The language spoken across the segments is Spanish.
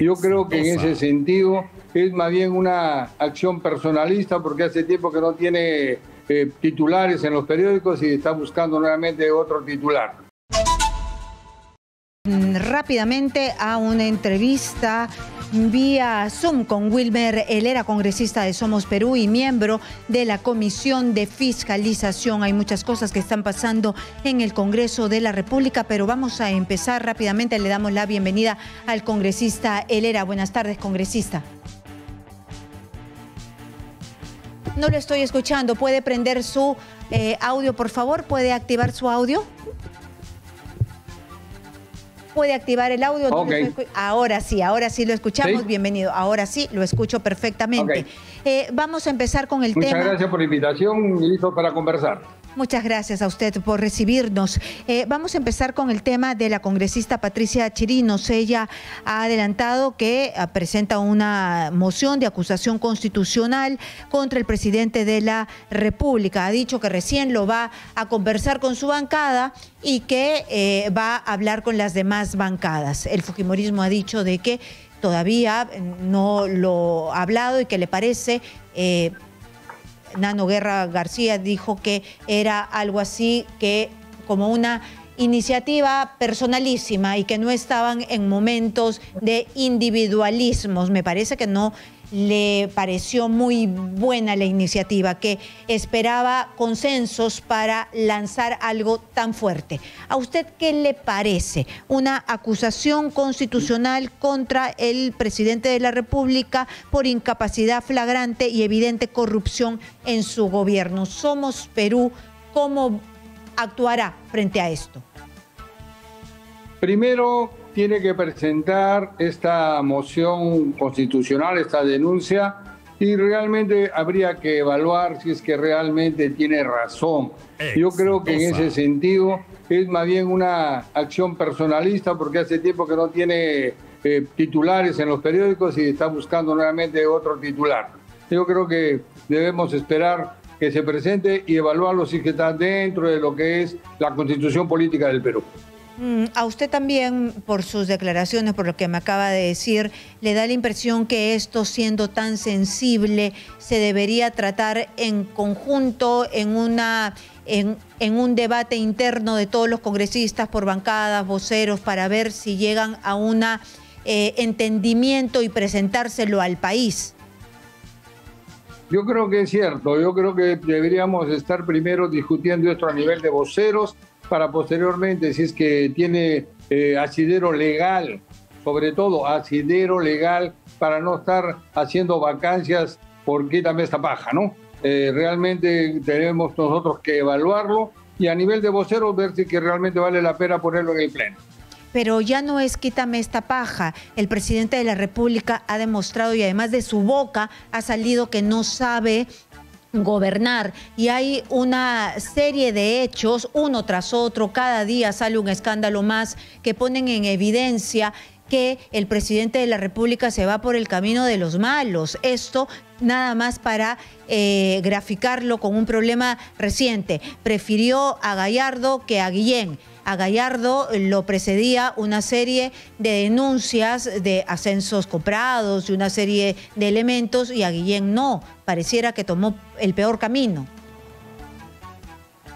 Yo creo que en ese sentido es más bien una acción personalista porque hace tiempo que no tiene eh, titulares en los periódicos y está buscando nuevamente otro titular. Mm, rápidamente a una entrevista vía Zoom con Wilmer Helera, congresista de Somos Perú y miembro de la Comisión de Fiscalización. Hay muchas cosas que están pasando en el Congreso de la República, pero vamos a empezar rápidamente. Le damos la bienvenida al congresista Helera. Buenas tardes, congresista. No lo estoy escuchando. ¿Puede prender su eh, audio, por favor? ¿Puede activar su audio? Puede activar el audio. ahora sí, ahora sí lo escuchamos. Bienvenido. Ahora sí, lo escucho perfectamente. Eh, vamos a empezar con el tema. Muchas gracias por la invitación y listo para conversar. Muchas gracias a usted por recibirnos. Eh, vamos a empezar con el tema de la congresista Patricia Chirinos. Ella ha adelantado que ah, presenta una moción de acusación constitucional contra el presidente de la República. Ha dicho que recién lo va a conversar con su bancada y que eh, va a hablar con las demás bancadas. El Fujimorismo ha dicho de que todavía no lo ha hablado y que le parece... Eh, Nano Guerra García dijo que era algo así que como una iniciativa personalísima y que no estaban en momentos de individualismos. Me parece que no le pareció muy buena la iniciativa, que esperaba consensos para lanzar algo tan fuerte. ¿A usted qué le parece? Una acusación constitucional contra el presidente de la República por incapacidad flagrante y evidente corrupción en su gobierno. Somos Perú, ¿cómo actuará frente a esto? Primero, tiene que presentar esta moción constitucional, esta denuncia, y realmente habría que evaluar si es que realmente tiene razón. Yo creo que en ese sentido es más bien una acción personalista porque hace tiempo que no tiene eh, titulares en los periódicos y está buscando nuevamente otro titular. Yo creo que debemos esperar que se presente y evaluarlo que está dentro de lo que es la constitución política del Perú. Mm, a usted también, por sus declaraciones, por lo que me acaba de decir, le da la impresión que esto, siendo tan sensible, se debería tratar en conjunto, en, una, en, un debate interno de todos los congresistas por bancadas, voceros, para ver si llegan a un eh, entendimiento y presentárselo al país. Yo creo que es cierto, yo creo que deberíamos estar primero discutiendo esto a nivel de voceros para posteriormente, si es que tiene eh, asidero legal, sobre todo asidero legal, para no estar haciendo vacancias por quítame esta paja, ¿no? Eh, realmente tenemos nosotros que evaluarlo y a nivel de voceros ver si que realmente vale la pena ponerlo en el pleno pero ya no es quítame esta paja. El presidente de la República ha demostrado y además de su boca ha salido que no sabe gobernar y hay una serie de hechos uno tras otro, cada día sale un escándalo más que ponen en evidencia que el presidente de la República se va por el camino de los malos. Esto nada más para eh, graficarlo con un problema reciente. Prefirió a Gallardo que a Guillén a Gallardo lo precedía una serie de denuncias de ascensos comprados y una serie de elementos y a Guillén no. Pareciera que tomó el peor camino.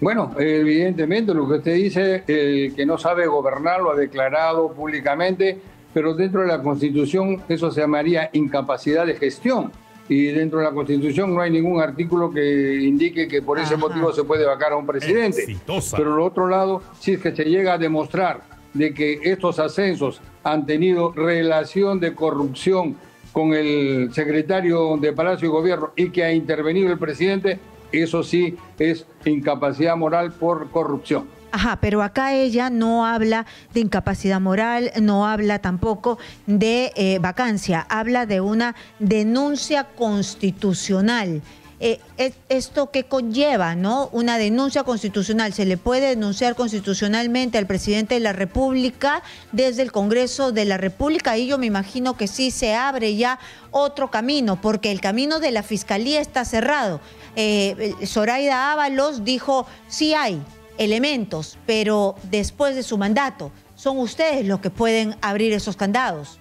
Bueno, evidentemente lo que usted dice, que no sabe gobernar lo ha declarado públicamente, pero dentro de la Constitución eso se llamaría incapacidad de gestión y dentro de la Constitución no hay ningún artículo que indique que por ese motivo se puede vacar a un presidente. Pero por otro lado, si es que se llega a demostrar de que estos ascensos han tenido relación de corrupción con el secretario de Palacio y Gobierno y que ha intervenido el presidente, eso sí es incapacidad moral por corrupción. Ajá, pero acá ella no habla de incapacidad moral, no habla tampoco de eh, vacancia, habla de una denuncia constitucional. Eh, ¿Esto qué conlleva, no? Una denuncia constitucional. ¿Se le puede denunciar constitucionalmente al presidente de la República desde el Congreso de la República? Y yo me imagino que sí se abre ya otro camino, porque el camino de la Fiscalía está cerrado. Eh, Zoraida Ábalos dijo, sí hay, elementos, pero después de su mandato, son ustedes los que pueden abrir esos candados.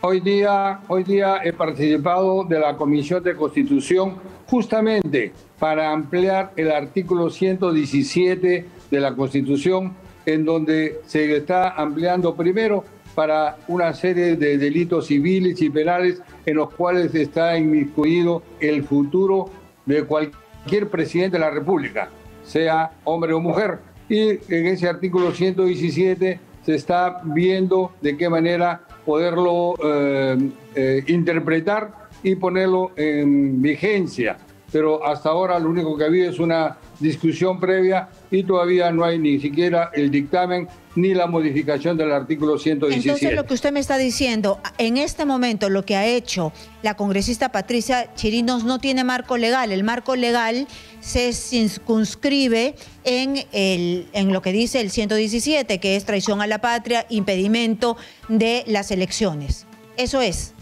Hoy día, hoy día he participado de la Comisión de Constitución justamente para ampliar el artículo 117 de la Constitución, en donde se está ampliando primero para una serie de delitos civiles y penales en los cuales está inmiscuido el futuro de cualquier presidente de la República, sea hombre o mujer. Y en ese artículo 117 se está viendo de qué manera poderlo eh, eh, interpretar y ponerlo en vigencia. Pero hasta ahora lo único que ha habido es una discusión previa y todavía no hay ni siquiera el dictamen ni la modificación del artículo 117. Entonces lo que usted me está diciendo, en este momento lo que ha hecho la congresista Patricia Chirinos no tiene marco legal. El marco legal se circunscribe en, el, en lo que dice el 117, que es traición a la patria, impedimento de las elecciones. Eso es.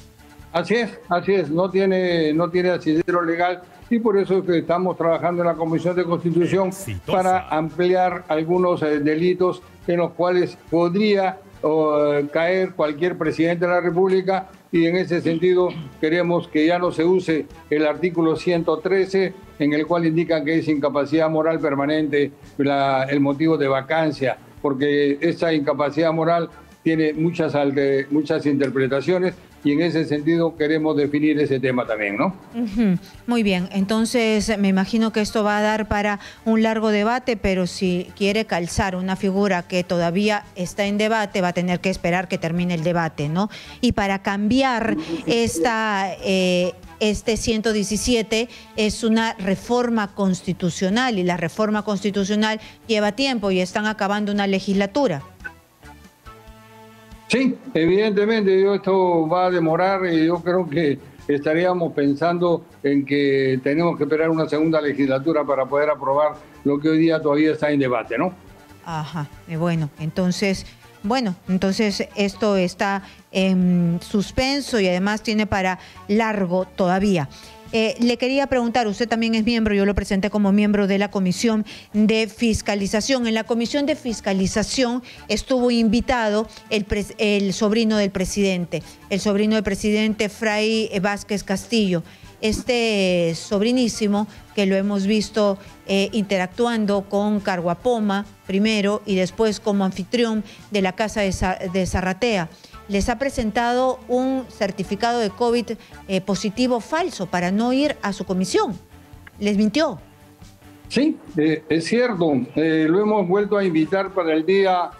Así es, así es, no tiene, no tiene asidero legal y por eso es que estamos trabajando en la Comisión de Constitución para ampliar algunos eh, delitos en los cuales podría caer cualquier presidente de la República y en ese sentido queremos que ya no se use el artículo 113 en el cual indica que es incapacidad moral permanente el motivo de vacancia, porque esa incapacidad moral tiene muchas, muchas interpretaciones y en ese sentido queremos definir ese tema también, ¿no? Muy bien, entonces me imagino que esto va a dar para un largo debate, pero si quiere calzar una figura que todavía está en debate, va a tener que esperar que termine el debate, ¿no? Y para cambiar esta... Eh, este 117 es una reforma constitucional y la reforma constitucional lleva tiempo y están acabando una legislatura. Sí, evidentemente esto va a demorar y yo creo que estaríamos pensando en que tenemos que esperar una segunda legislatura para poder aprobar lo que hoy día todavía está en debate, ¿no? Ajá, eh, bueno, entonces, bueno, entonces esto está en suspenso y además tiene para largo todavía. Eh, le quería preguntar, usted también es miembro, yo lo presenté como miembro de la Comisión de Fiscalización. En la Comisión de Fiscalización estuvo invitado el, el sobrino del presidente, el sobrino del presidente Fray Vázquez Castillo este sobrinísimo que lo hemos visto eh, interactuando con Carguapoma primero y después como anfitrión de la Casa de Zarratea les ha presentado un certificado de COVID eh, positivo falso para no ir a su comisión. ¿Les mintió? Sí, eh, es cierto. Lo hemos vuelto a invitar para el día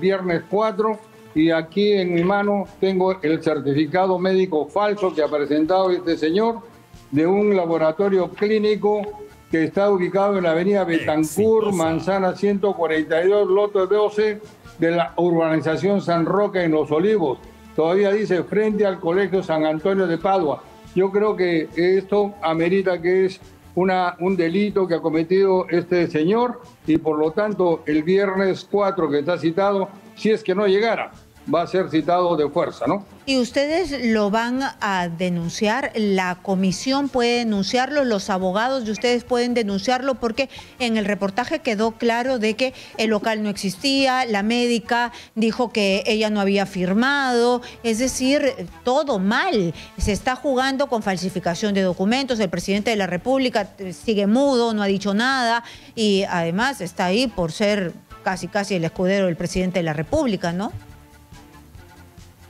viernes 4 y aquí en mi mano tengo el certificado médico falso que ha presentado este señor de un laboratorio clínico que está ubicado en la avenida Betancourt, Manzana 142, Loto 12 de la urbanización San Roque en Los Olivos. Todavía dice frente al Colegio San Antonio de Padua. Yo creo que esto amerita que es una, un delito que ha cometido este señor y por lo tanto el viernes 4 que está citado, si es que no llegara, va a ser citado de fuerza, ¿no? ¿Y ustedes lo van a denunciar? ¿La comisión puede denunciarlo? ¿Los abogados de ustedes pueden denunciarlo? Porque en el reportaje quedó claro de que el local no existía, la médica dijo que ella no había firmado, es decir, todo mal. Se está jugando con falsificación de documentos, el presidente de la República sigue mudo, no ha dicho nada y además está ahí por ser casi casi el escudero del presidente de la República, ¿no?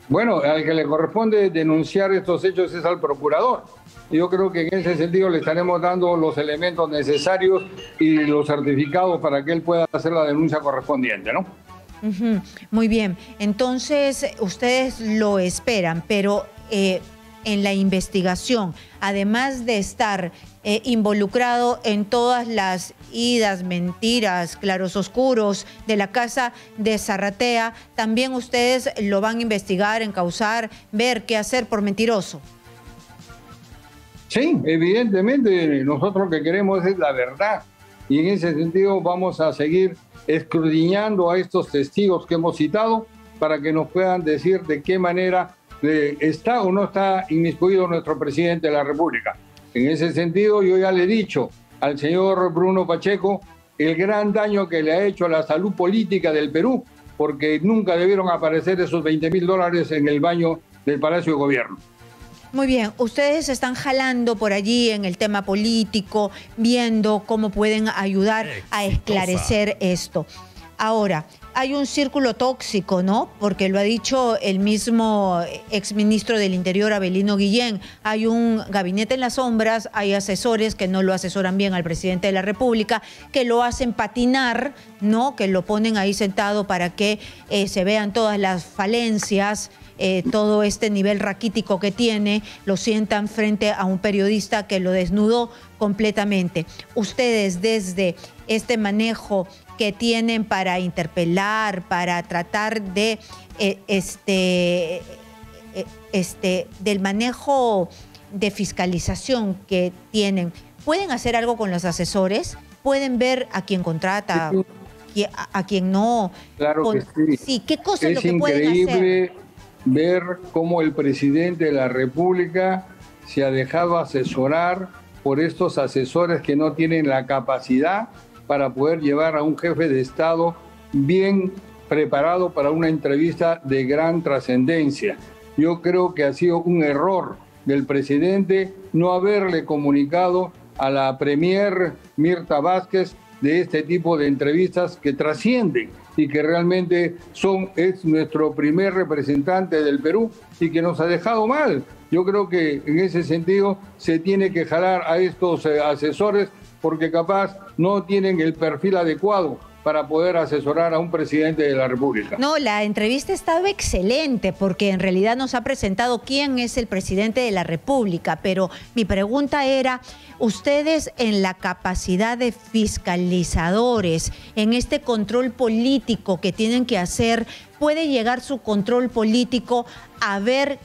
Bueno, al que le corresponde denunciar estos hechos es al procurador. Yo creo que en ese sentido le estaremos dando los elementos necesarios y los certificados para que él pueda hacer la denuncia correspondiente, ¿no? Muy bien. Entonces, ustedes lo esperan, pero eh, en la investigación, además de estar eh, involucrado en todas las idas, mentiras, claros oscuros de la casa de Zarratea, también ustedes lo van a investigar, encauzar, ver qué hacer por mentiroso. Sí, evidentemente nosotros lo que queremos es la verdad y en ese sentido vamos a seguir escudriñando a estos testigos que hemos citado para que nos puedan decir de qué manera eh, está o no está inmiscuido nuestro presidente de la República. En ese sentido, yo ya le he dicho al señor Bruno Pacheco el gran daño que le ha hecho a la salud política del Perú, porque nunca debieron aparecer esos 20 mil dólares en el baño del Palacio de Gobierno. Muy bien, ustedes están jalando por allí en el tema político, viendo cómo pueden ayudar a esclarecer esto. Ahora, hay un círculo tóxico, ¿no? Porque lo ha dicho el mismo exministro del Interior, Abelino Guillén. Hay un gabinete en las sombras, hay asesores que no lo asesoran bien al presidente de la República, que lo hacen patinar, ¿no? Que lo ponen ahí sentado para que eh, se vean todas las falencias. Eh, todo este nivel raquítico que tiene, lo sientan frente a un periodista que lo desnudó completamente. Ustedes desde este manejo que tienen para interpelar, para tratar de eh, este, eh, este, del manejo de fiscalización que tienen, ¿pueden hacer algo con los asesores? ¿Pueden ver a quién contrata, a, quién no? Claro que sí. Sí, ¿qué cosas es lo que increíble ver cómo el presidente de la República se ha dejado asesorar por estos asesores que no tienen la capacidad para poder llevar a un jefe de Estado bien preparado para una entrevista de gran trascendencia. Yo creo que ha sido un error del presidente no haberle comunicado a la Premier Mirta Vázquez de este tipo de entrevistas que trascienden y que realmente son es nuestro primer representante del Perú y que nos ha dejado mal. Yo creo que en ese sentido se tiene que jalar a estos eh, asesores porque capaz no tienen el perfil adecuado para poder asesorar a un presidente de la República. No, la entrevista ha estado excelente porque en realidad nos ha presentado quién es el presidente de la República, pero mi pregunta era, ustedes en la capacidad de fiscalizadores, en este control político que tienen que hacer, ¿puede llegar su control político a ver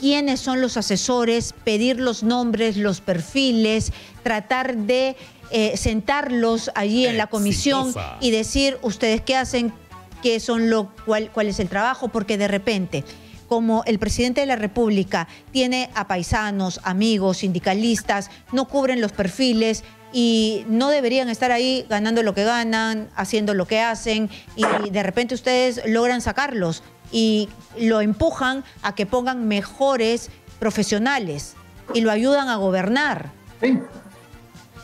quiénes son los asesores, pedir los nombres, los perfiles, tratar de eh, sentarlos allí en la comisión y decir ustedes qué hacen, qué son lo cuál, cuál es el trabajo, porque de repente como el presidente de la República tiene a paisanos, amigos, sindicalistas, no cubren los perfiles y no deberían estar ahí ganando lo que ganan, haciendo lo que hacen y de repente ustedes logran sacarlos y lo empujan a que pongan mejores profesionales y lo ayudan a gobernar. Sí.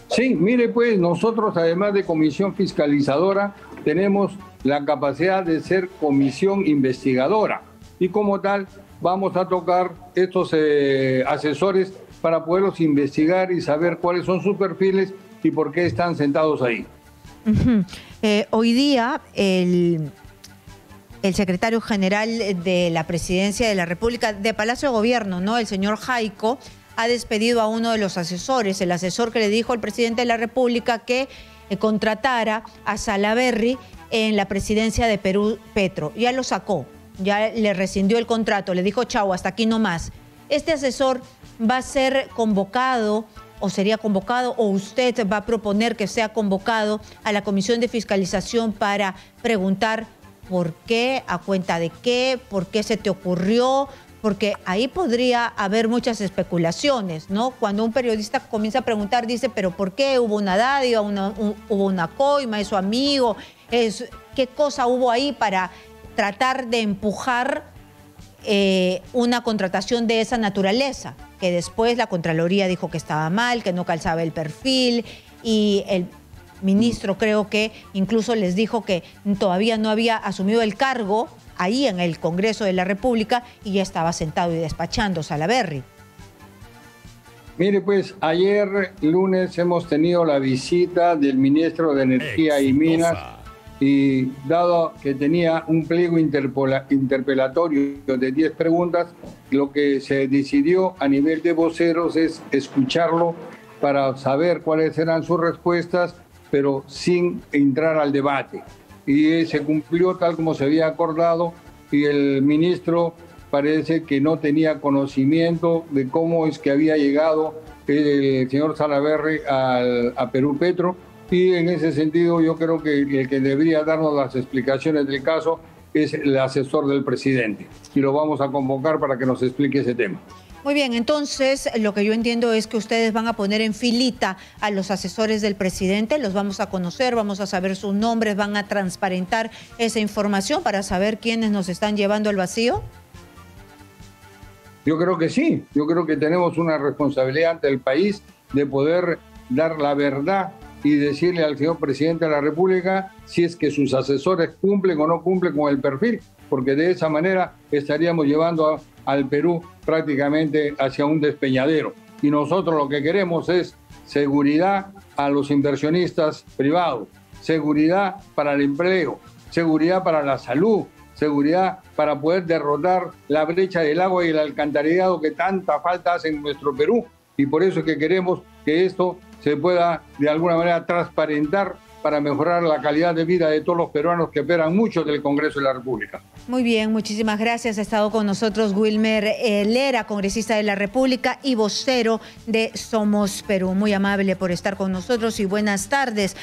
Sí, mire pues, nosotros además de comisión fiscalizadora, tenemos la capacidad de ser comisión investigadora y como tal vamos a tocar estos eh, asesores para poderlos investigar y saber cuáles son sus perfiles y por qué están sentados ahí. Eh, hoy día el el secretario general de la Presidencia de la República, de Palacio de Gobierno, ¿no? El señor Jaico, ha despedido a uno de los asesores, el asesor que le dijo al presidente de la República que eh, contratara a Salaberry en la presidencia de Perú Petro. Ya lo sacó, ya le rescindió el contrato, le dijo chau, hasta aquí no más. Este asesor va a ser convocado o sería convocado o usted va a proponer que sea convocado a la Comisión de Fiscalización para preguntar por qué, a cuenta de qué, por qué se te ocurrió, porque ahí podría haber muchas especulaciones, ¿no? Cuando un periodista comienza a preguntar, dice, pero ¿por qué hubo una dádiva, hubo una coima, es su amigo? Es, ¿Qué cosa hubo ahí para tratar de empujar eh, una contratación de esa naturaleza? Que después la Contraloría dijo que estaba mal, que no calzaba el perfil y el ministro creo que incluso les dijo que todavía no había asumido el cargo ahí en el Congreso de la República y ya estaba sentado y despachando Salaberry. Mire, pues ayer lunes hemos tenido la visita del ministro de Energía y Minas y dado que tenía un pliego interpelatorio de 10 preguntas, lo que se decidió a nivel de voceros es escucharlo para saber cuáles eran sus respuestas pero sin entrar al debate. Y se cumplió tal como se había acordado y el ministro parece que no tenía conocimiento de cómo es que había llegado el señor Salaverri a Perú Petro y en ese sentido yo creo que el que debería darnos las explicaciones del caso es el asesor del presidente y lo vamos a convocar para que nos explique ese tema. Muy bien, entonces lo que yo entiendo es que ustedes van a poner en filita a los asesores del presidente, los vamos a conocer, vamos a saber sus nombres, van a transparentar esa información para saber quiénes nos están llevando al vacío. Yo creo que sí, yo creo que tenemos una responsabilidad ante el país de poder dar la verdad y decirle al señor presidente de la República si es que sus asesores cumplen o no cumplen con el perfil, porque de esa manera estaríamos llevando al Perú prácticamente hacia un despeñadero. Y nosotros lo que queremos es seguridad a los inversionistas privados, seguridad para el empleo, seguridad para la salud, seguridad para poder derrotar la brecha del agua y el alcantarillado que tanta falta hace en nuestro Perú. Y por eso es que queremos que esto se pueda de alguna manera transparentar para mejorar la calidad de vida de todos los peruanos que esperan mucho del Congreso de la República. Muy bien, muchísimas gracias. Ha estado con nosotros Wilmer Lera, congresista de la República y vocero de Somos Perú. Muy amable por estar con nosotros y buenas tardes.